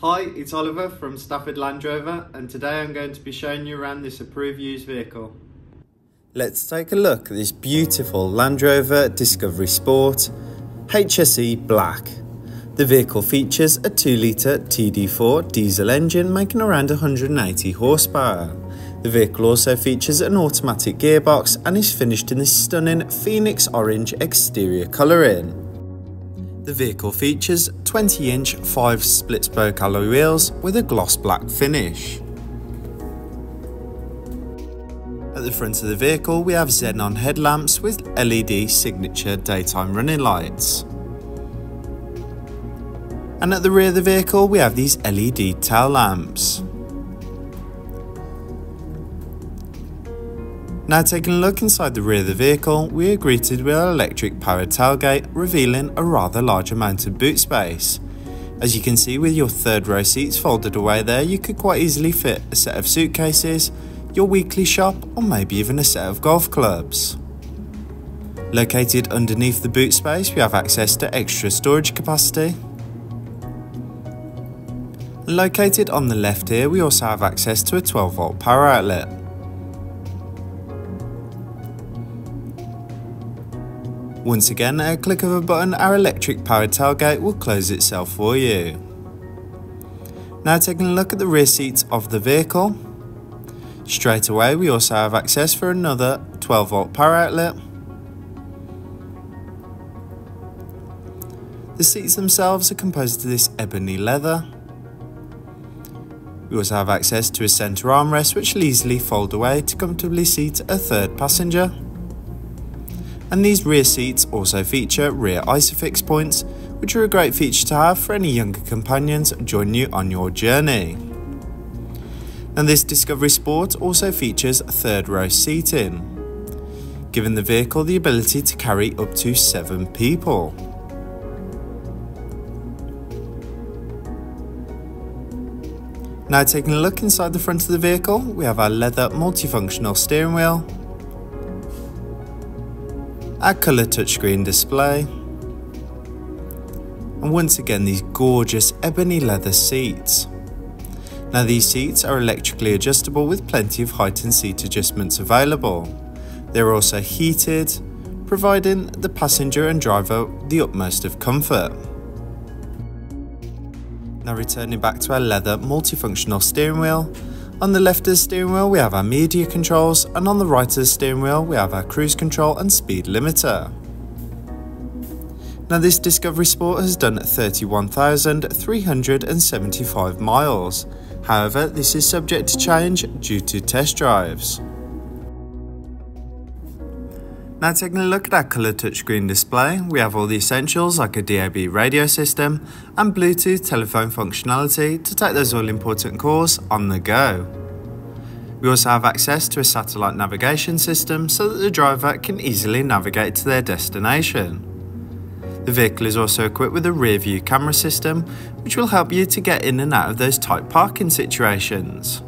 Hi, it's Oliver from Stafford Land Rover and today I'm going to be showing you around this approved used vehicle. Let's take a look at this beautiful Land Rover Discovery Sport HSE Black. The vehicle features a 2 litre TD4 diesel engine making around 180 horsepower. The vehicle also features an automatic gearbox and is finished in this stunning phoenix orange exterior colouring. The vehicle features 20 inch 5 split spoke alloy wheels with a gloss black finish. At the front of the vehicle we have xenon headlamps with LED signature daytime running lights. And at the rear of the vehicle we have these LED tail lamps. Now taking a look inside the rear of the vehicle, we are greeted with our electric powered tailgate revealing a rather large amount of boot space. As you can see with your third row seats folded away there, you could quite easily fit a set of suitcases, your weekly shop or maybe even a set of golf clubs. Located underneath the boot space we have access to extra storage capacity. Located on the left here we also have access to a 12 volt power outlet. Once again, at a click of a button, our electric powered tailgate will close itself for you. Now taking a look at the rear seats of the vehicle. Straight away we also have access for another 12 volt power outlet. The seats themselves are composed of this ebony leather. We also have access to a centre armrest which will easily fold away to comfortably seat a third passenger and these rear seats also feature rear isofix points which are a great feature to have for any younger companions joining you on your journey. And this Discovery Sport also features third row seating, giving the vehicle the ability to carry up to 7 people. Now taking a look inside the front of the vehicle, we have our leather multifunctional steering wheel, our colour touchscreen display, and once again these gorgeous ebony leather seats. Now these seats are electrically adjustable with plenty of height and seat adjustments available. They're also heated, providing the passenger and driver the utmost of comfort. Now returning back to our leather multifunctional steering wheel, on the left of the steering wheel we have our media controls and on the right of the steering wheel we have our cruise control and speed limiter. Now this Discovery Sport has done 31,375 miles, however this is subject to change due to test drives. Now taking a look at our colour touchscreen display, we have all the essentials like a DAB radio system and Bluetooth telephone functionality to take those all important calls on the go. We also have access to a satellite navigation system so that the driver can easily navigate to their destination. The vehicle is also equipped with a rear view camera system which will help you to get in and out of those tight parking situations.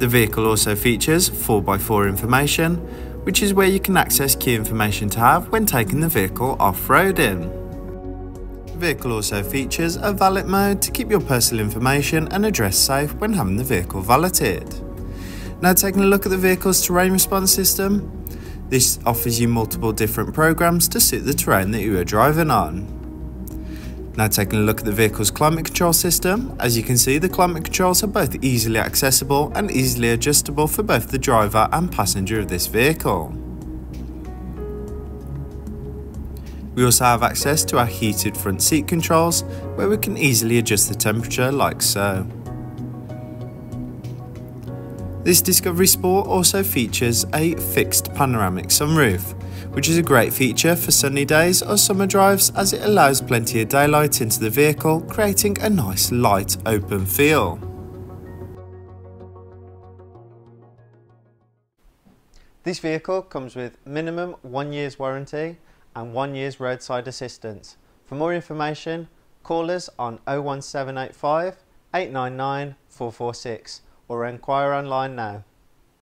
The vehicle also features 4x4 information, which is where you can access key information to have when taking the vehicle off-roading. The vehicle also features a valet mode to keep your personal information and address safe when having the vehicle valeted. Now taking a look at the vehicle's terrain response system, this offers you multiple different programs to suit the terrain that you are driving on. Now taking a look at the vehicle's climate control system, as you can see the climate controls are both easily accessible and easily adjustable for both the driver and passenger of this vehicle. We also have access to our heated front seat controls where we can easily adjust the temperature like so. This Discovery Sport also features a fixed panoramic sunroof which is a great feature for sunny days or summer drives as it allows plenty of daylight into the vehicle, creating a nice light open feel. This vehicle comes with minimum one year's warranty and one year's roadside assistance. For more information, call us on 01785 899 446 or inquire online now.